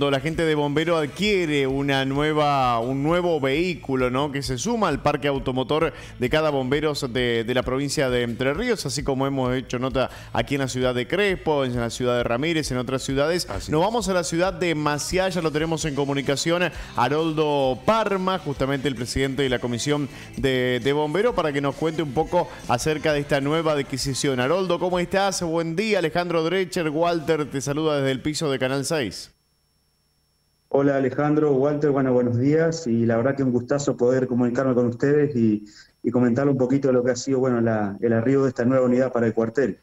cuando la gente de Bombero adquiere una nueva, un nuevo vehículo, ¿no? Que se suma al parque automotor de cada bombero de, la provincia de Entre Ríos, así como hemos hecho nota aquí en la ciudad de Crespo, en la ciudad de Ramírez, en otras ciudades. Nos vamos a la ciudad de Maciá, ya lo tenemos en comunicación, Haroldo Parma, justamente el presidente de la comisión de, de Bombero, para que nos cuente un poco acerca de esta nueva adquisición. Haroldo, ¿cómo estás? Buen día, Alejandro Drecher, Walter, te saluda desde el piso de Canal 6. Hola Alejandro, Walter, bueno, buenos días y la verdad que un gustazo poder comunicarme con ustedes y, comentar un poquito de lo que ha sido bueno el arribo de esta nueva unidad para el cuartel.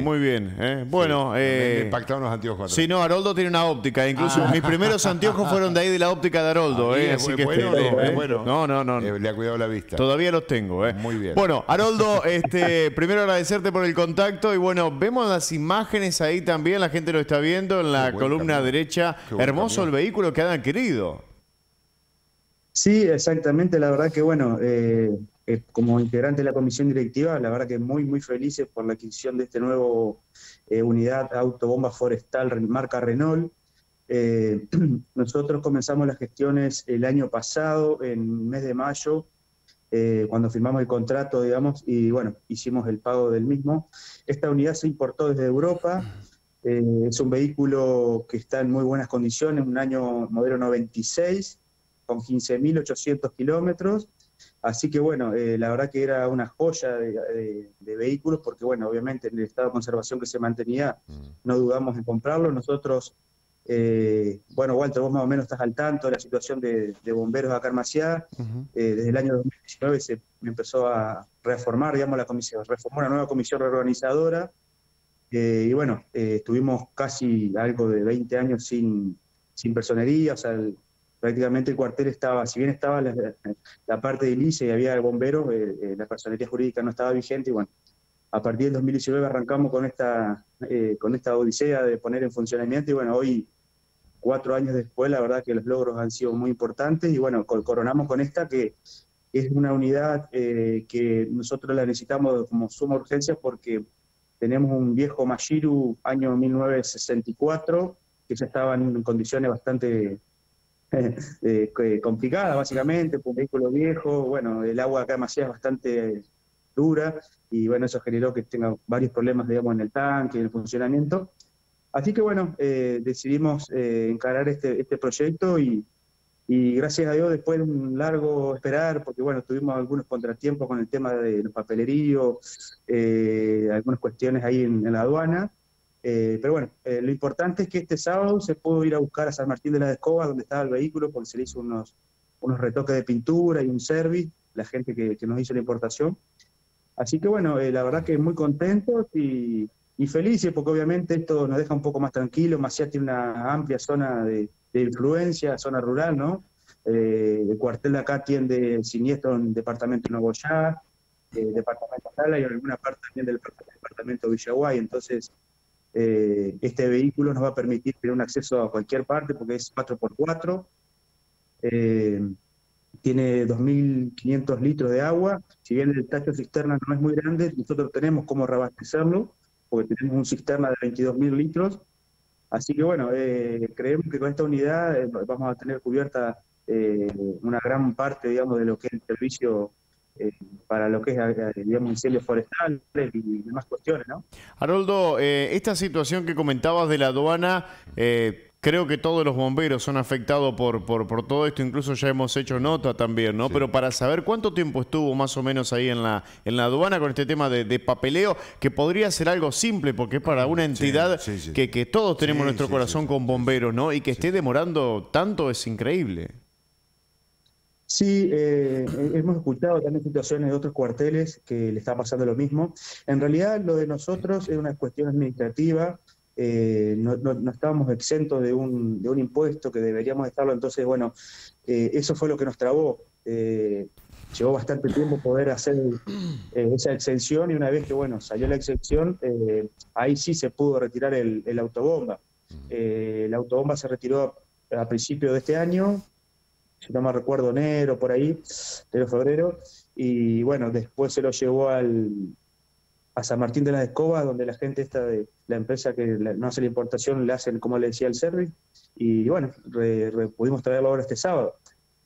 Muy bien. ¿eh? Bueno, eh, me impactaron los anteojos. Sí, no, Haroldo tiene una óptica. Incluso ah. mis primeros anteojos fueron de ahí de la óptica de Haroldo. Ah, eh, así que bueno, este, bueno. No, no, no. le ha cuidado la vista. Todavía los tengo. Eh. Muy bien. Bueno, Haroldo, este, primero agradecerte por el contacto y bueno, vemos las imágenes ahí también. La gente lo está viendo en la columna derecha. Hermoso el vehículo que han adquirido. Sí, exactamente. La verdad que bueno. Eh, eh, como integrante de la comisión directiva, la verdad que muy, muy felices por la adquisición de este nuevo eh, unidad autobomba forestal marca Renault. Eh, nosotros comenzamos las gestiones el año pasado, en mes de mayo, cuando firmamos el contrato, digamos, y bueno, hicimos el pago del mismo. Esta unidad se importó desde Europa. es un vehículo que está en muy buenas condiciones, un año modelo 96, con 15.800 kilómetros. Así que bueno, eh, la verdad que era una joya de, vehículos porque bueno, obviamente en el estado de conservación que se mantenía, mm. no dudamos en comprarlo. Nosotros, eh, bueno, Walter, vos más o menos estás al tanto de la situación de, bomberos acá en Maciá. Eh, desde el año 2019 se empezó a reformar, digamos, la comisión, reformó una nueva comisión reorganizadora. y bueno, estuvimos casi algo de 20 años sin, sin personería, o sea, el, prácticamente el cuartel estaba, si bien estaba la, parte de ICE y había bomberos, eh, eh, la personalidad jurídica no estaba vigente y bueno, a partir del 2019 arrancamos con esta, eh, con esta odisea de poner en funcionamiento y bueno, hoy, cuatro años después, la verdad que los logros han sido muy importantes y bueno, coronamos con esta que es una unidad que nosotros la necesitamos como suma urgencia porque tenemos un viejo Mashiru año 1964 que ya estaba en condiciones bastante eh, complicada, básicamente, un vehículo viejo, bueno, el agua acá en es bastante dura y bueno, eso generó que tenga varios problemas, digamos, en el tanque, en el funcionamiento. Así que bueno, eh, decidimos eh, encarar este, este proyecto y, y, gracias a Dios después de un largo esperar, porque bueno, tuvimos algunos contratiempos con el tema de los papeleríos, algunas cuestiones ahí en la aduana, eh, pero bueno, eh, lo importante es que este sábado se pudo ir a buscar a San Martín de la Escoba, donde estaba el vehículo, porque se le hizo unos, unos retoques de pintura y un service, la gente que, nos hizo la importación. Así que bueno, eh, la verdad que muy contentos y, felices, porque obviamente esto nos deja un poco más tranquilos. Maciá tiene una amplia zona de, influencia, zona rural, ¿no? el cuartel de acá tiene siniestro en el departamento de Nuevo Ya, departamento Sala y en alguna parte también del departamento de Villaguay. Entonces, eh, este vehículo nos va a permitir tener un acceso a cualquier parte porque es 4x4. Eh, tiene 2.500 litros de agua. Si bien el tacho cisterna no es muy grande, nosotros tenemos cómo reabastecerlo, porque tenemos un cisterna de 22.000 litros. Así que bueno, eh, creemos que con esta unidad vamos a tener cubierta una gran parte, digamos, de lo que es el servicio eh, para lo que es, eh, digamos, incendios forestales y demás cuestiones, ¿no? Haroldo, eh, esta situación que comentabas de la aduana, creo que todos los bomberos son afectados por, por, por, todo esto, incluso ya hemos hecho nota también, ¿no? Pero para saber cuánto tiempo estuvo más o menos ahí en la, en la aduana con este tema de, papeleo, que podría ser algo simple, porque es para una entidad que, que, todos tenemos nuestro corazón con bomberos, ¿no? Y que esté demorando tanto es increíble. Sí, eh, hemos escuchado también situaciones de otros cuarteles que le está pasando lo mismo. En realidad, lo de nosotros es una cuestión administrativa. Eh, no, estábamos exentos de un, de un, impuesto que deberíamos estarlo, entonces, bueno, eh, eso fue lo que nos trabó. llevó bastante tiempo poder hacer esa exención y una vez que, bueno, salió la exención, ahí sí se pudo retirar el, el autobomba. la autobomba se retiró a principios de este año, si no me recuerdo, enero, por ahí, enero, febrero, y bueno, después se lo llevó al, a San Martín de las Escobas, donde la gente esta de la empresa que no hace la importación le hacen, como le decía, el service. Y bueno, pudimos traerlo ahora este sábado.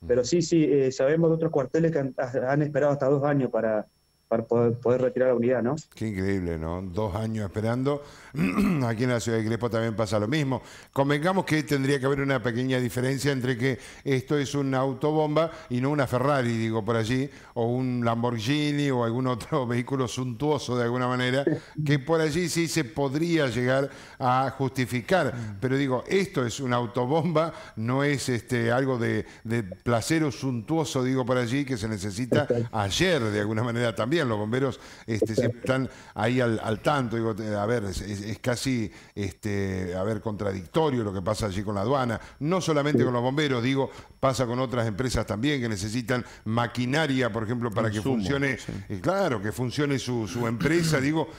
Pero sí, sí, eh, sabemos de otros cuarteles que han, esperado hasta dos años para, para poder, retirar la unidad, ¿no? Qué increíble, ¿no? Dos años esperando. Aquí en la ciudad de Crespo también pasa lo mismo. Convengamos que tendría que haber una pequeña diferencia entre que esto es una autobomba y no una Ferrari, digo por allí, o un Lamborghini o algún otro vehículo suntuoso de alguna manera, que por allí sí se podría llegar a justificar. Pero digo, esto es una autobomba, no es este algo de, de placer o suntuoso, digo por allí, que se necesita ayer de alguna manera también los bomberos este, siempre están ahí al, tanto. Digo, a ver, es, casi este, a ver, contradictorio lo que pasa allí con la aduana. No solamente con los bomberos, digo, pasa con otras empresas también que necesitan maquinaria, por ejemplo, para que funcione, eh, claro, que funcione su, empresa, digo,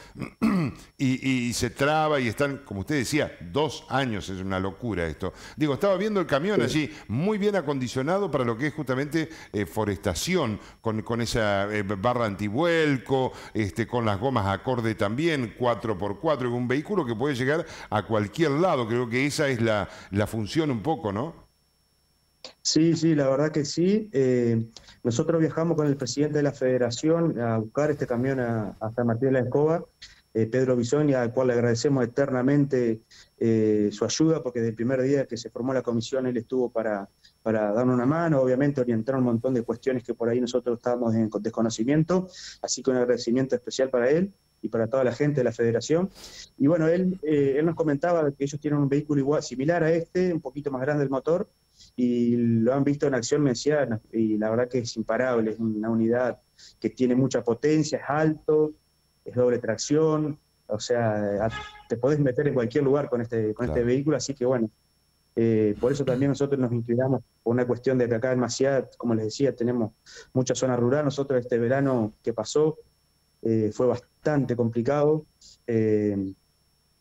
y, se traba y están, como usted decía, dos años, es una locura esto. Digo, estaba viendo el camión allí, muy bien acondicionado para lo que es justamente eh, forestación, con, con esa eh, barra antivuelo este, con las gomas acorde también, 4x4, un vehículo que puede llegar a cualquier lado. Creo que esa es la, función un poco, ¿no? Sí, sí, la verdad que sí. Eh, nosotros viajamos con el presidente de la federación a buscar este camión a, San Martín de la Escoba, eh, Pedro Bisonia, al cual le agradecemos eternamente eh, su ayuda, porque desde el primer día que se formó la comisión él estuvo para, para darnos una mano, obviamente orientar un montón de cuestiones que por ahí nosotros estábamos en desconocimiento, así que un agradecimiento especial para él y para toda la gente de la federación. Y bueno, él, eh, él nos comentaba que ellos tienen un vehículo igual, similar a este, un poquito más grande el motor, y lo han visto en acción mesiana, y la verdad que es imparable, es una unidad que tiene mucha potencia, es alto, es doble tracción, o sea, te podés meter en cualquier lugar con este, con este vehículo, así que bueno, eh, por eso también nosotros nos inclinamos por una cuestión de que acá en Maciá, como les decía, tenemos mucha zona rural. Nosotros este verano que pasó eh, fue bastante complicado. Eh,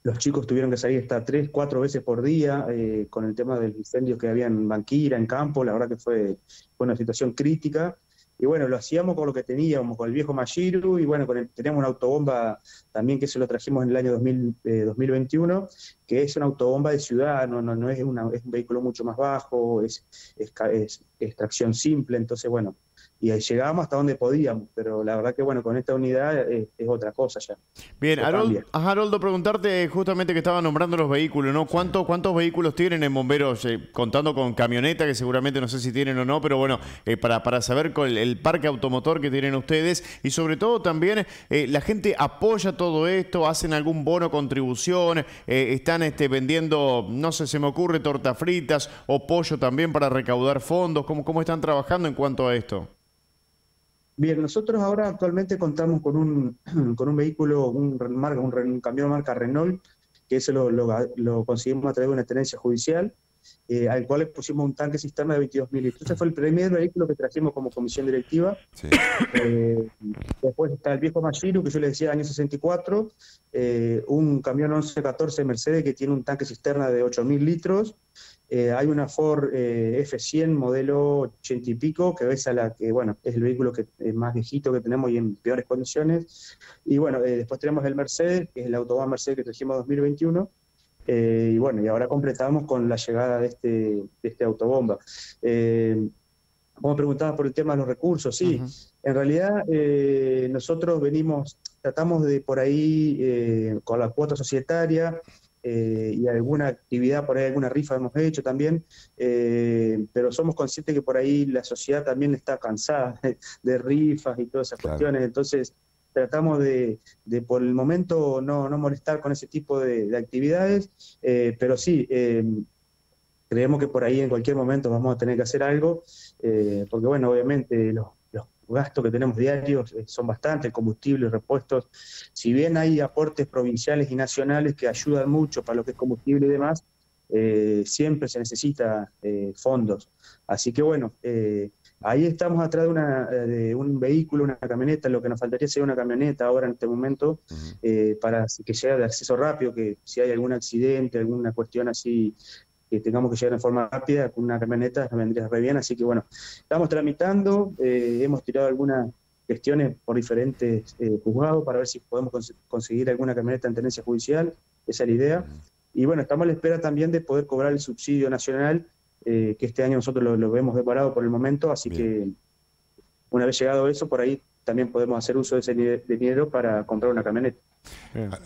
los chicos tuvieron que salir hasta tres, cuatro veces por día con el tema del incendio que había en Banquira, en campo. La verdad que fue, fue una situación crítica. Y bueno, lo hacíamos con lo que teníamos, con el viejo Mayiru, y bueno, con teníamos una autobomba también que se lo trajimos en el año 2021, eh, que es una autobomba de ciudad, no, no, no es, una, es un vehículo mucho más bajo, es, es, es, es tracción simple, entonces bueno, y ahí llegábamos hasta donde podíamos, pero la verdad que bueno, con esta unidad es, otra cosa ya. Bien, Haroldo, preguntarte justamente que estaba nombrando los vehículos, ¿no? ¿Cuánto, ¿Cuántos vehículos tienen en bomberos? Eh, contando con camioneta, que seguramente no sé si tienen o no, pero bueno, eh, para, para saber con el, parque automotor que tienen ustedes y sobre todo también eh, la gente apoya todo esto, hacen algún bono contribución, están este, vendiendo, no sé, se me ocurre tortas fritas o pollo también para recaudar fondos, ¿cómo, cómo están trabajando en cuanto a esto? Bien, nosotros ahora actualmente contamos con un, con un vehículo, un, un, camión de marca Renault, que ese lo, lo, conseguimos a través de una tenencia judicial, eh, al cual le pusimos un tanque cisterna de 22.000 litros. Ese fue el primer vehículo que trajimos como comisión directiva. Eh, después está el viejo Machiru, que yo le decía, año 64, eh, un camión 1114 Mercedes que tiene un tanque cisterna de 8.000 litros, eh, hay una Ford eh, F100 modelo 80 y pico, que es a la que, bueno, es el vehículo que es más viejito que tenemos y en peores condiciones. Y bueno, eh, después tenemos el Mercedes, que es el Autobahn Mercedes que trajimos 2021. y bueno, y ahora completamos con la llegada de este, de este autobomba. como preguntabas por el tema de los recursos, sí, en realidad nosotros venimos, tratamos de por ahí, con la cuota societaria, eh, y alguna actividad, por ahí alguna rifa hemos hecho también, eh, pero somos conscientes que por ahí la sociedad también está cansada de, rifas y todas esas cuestiones, entonces tratamos de, por el momento no, no, molestar con ese tipo de, actividades, eh, pero sí, creemos que por ahí en cualquier momento vamos a tener que hacer algo, porque bueno, obviamente los gastos que tenemos diarios eh, son bastantes, combustible, repuestos. Si bien hay aportes provinciales y nacionales que ayudan mucho para lo que es combustible y demás, eh, siempre se necesita eh, fondos. Así que bueno, ahí estamos atrás de, una, de, un vehículo, una camioneta, lo que nos faltaría sería una camioneta ahora en este momento, para que sea de acceso rápido, que si hay algún accidente, alguna cuestión así que tengamos que llegar en forma rápida con una camioneta, nos vendría re bien. Así que bueno, estamos tramitando, eh, hemos tirado algunas gestiones por diferentes eh, juzgados para ver si podemos conseguir alguna camioneta en tenencia judicial, esa es la idea. Y bueno, estamos a la espera también de poder cobrar el subsidio nacional, eh, que este año nosotros lo, vemos deparado por el momento, así que una vez llegado eso, por ahí también podemos hacer uso de ese dinero para comprar una camioneta.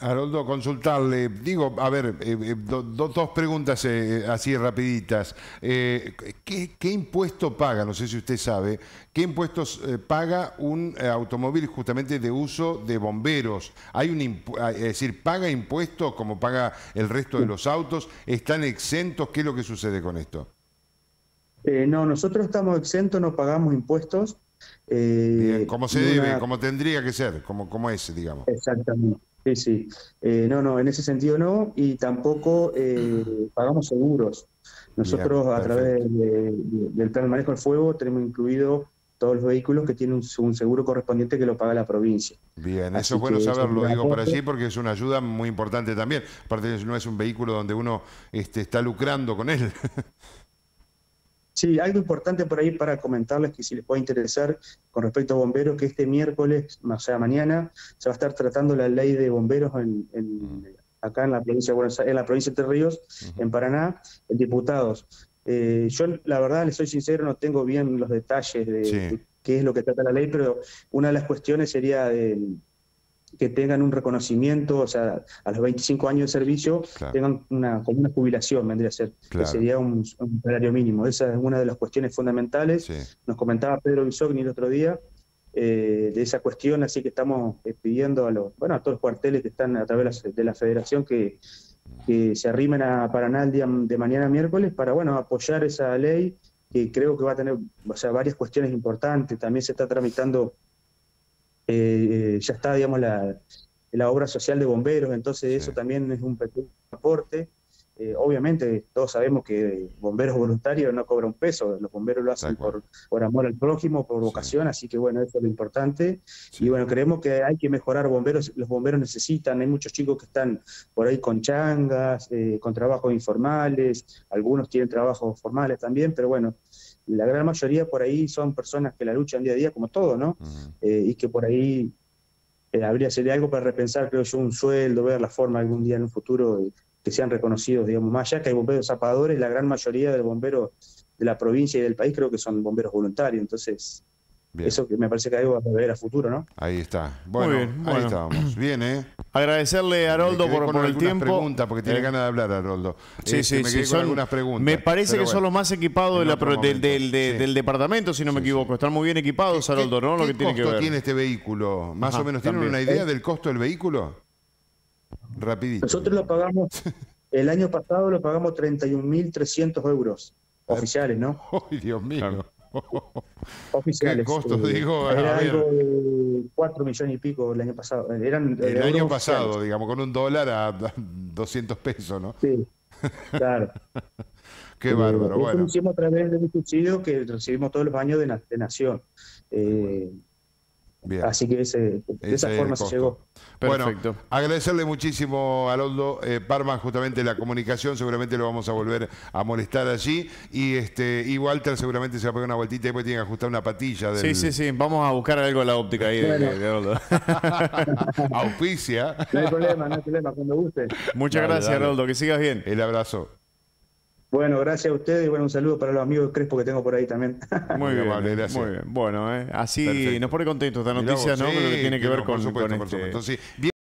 Haroldo, consultarle, digo, a ver, eh, eh, dos preguntas eh, así rapiditas. ¿qué, impuesto paga? No sé si usted sabe, ¿qué impuestos paga un automóvil justamente de uso de bomberos? Hay un ah, es decir, ¿paga impuestos como paga el resto de los autos? ¿Están exentos? ¿Qué es lo que sucede con esto? no, nosotros estamos exentos, no pagamos impuestos. Eh, como se debe, como tendría que ser, como, como es, digamos. Exactamente. Sí, sí. Eh, no, no, en ese sentido no, y tampoco eh, pagamos seguros. Nosotros a través del plan de manejo del fuego tenemos incluido todos los vehículos que tienen un, seguro correspondiente que lo paga la provincia. Bien, eso es bueno saberlo, digo por allí, porque es una ayuda muy importante también. Aparte, no es un vehículo donde uno este, está lucrando con él. Sí, algo importante por ahí para comentarles que si les puede interesar con respecto a bomberos, que este miércoles, o sea, mañana, se va a estar tratando la ley de bomberos en, acá en la provincia de Buenos Aires, en la provincia de Ríos, en Paraná, en diputados. Eh, yo, la verdad, les soy sincero, no tengo bien los detalles de, qué es lo que trata la ley, pero una de las cuestiones sería de que tengan un reconocimiento, o sea, a los 25 años de servicio tengan una, como una jubilación, vendría a ser, que sería un, salario mínimo. Esa es una de las cuestiones fundamentales. Nos comentaba Pedro Bisogni el otro día eh, de esa cuestión, así que estamos eh, pidiendo a los, bueno, a todos los cuarteles que están a través de la, federación que, que se arrimen a Paraná el día de mañana miércoles para, bueno, apoyar esa ley que creo que va a tener o sea, varias cuestiones importantes. También se está tramitando eh, ya está, digamos, la, la, obra social de bomberos, entonces eso también es un pequeño aporte. Eh, obviamente, todos sabemos que bomberos voluntarios no cobran un peso, los bomberos lo hacen por, por, amor al prójimo, por vocación, así que bueno, eso es lo importante. Y bueno, creemos que hay que mejorar bomberos, los bomberos necesitan, hay muchos chicos que están por ahí con changas, eh, con trabajos informales, algunos tienen trabajos formales también, pero bueno, la gran mayoría por ahí son personas que la luchan día a día, como todo, ¿no? Eh, y que por ahí eh, habría sería algo para repensar, creo yo, un sueldo, ver la forma algún día en un futuro de, que sean reconocidos, digamos, más allá que hay bomberos zapadores, la gran mayoría de bomberos de la provincia y del país creo que son bomberos voluntarios, entonces eso que me parece que hay algo a ver a futuro, ¿no? Ahí está. Bueno, ahí estábamos. Bien, ¿eh? Agradecerle a Haroldo por, por el tiempo. preguntas, porque tiene eh. ganas de hablar, Haroldo. Sí, este, sí, sí. algunas preguntas. Me parece que son los más equipados del, del, departamento, si no me equivoco. Están muy bien equipados, Haroldo, ¿no? Lo que tiene que ver. tiene este vehículo? Más o menos, ¿tienen una idea del costo del vehículo? Rapidito. Nosotros lo pagamos, el año pasado lo pagamos 31.300 euros oficiales, ¿no? ¡Ay, Dios mío! oficiales. ¿Qué costos, eh, digo? Era algo de 4 millones y pico el año pasado. Eran, el año pasado, digamos, con un dólar a 200 pesos, ¿no? Sí, claro. Qué eh, bárbaro, bueno. Lo hicimos a través de un subsidio que recibimos todos los años de, de Nación. Eh, Así que ese, de esa forma se llegó. Bueno, agradecerle muchísimo a Loldo eh, Parman justamente la comunicación, seguramente lo vamos a volver a molestar allí. Y este y Walter seguramente se va a pegar una vueltita y después tiene que ajustar una patilla. Del... Sí, sí, sí, vamos a buscar algo en la óptica ahí de, Auspicia. No hay problema, no hay problema, cuando guste. Muchas gracias, Loldo, que sigas bien. El abrazo. Bueno, gracias a ustedes y bueno, un saludo para los amigos Crespo que tengo por ahí también. Muy bien, gracias. Muy bien. Bueno, eh, así nos pone contentos esta noticia, ¿no? Pero que tiene que ver con, por supuesto, con por este supuesto. Sí.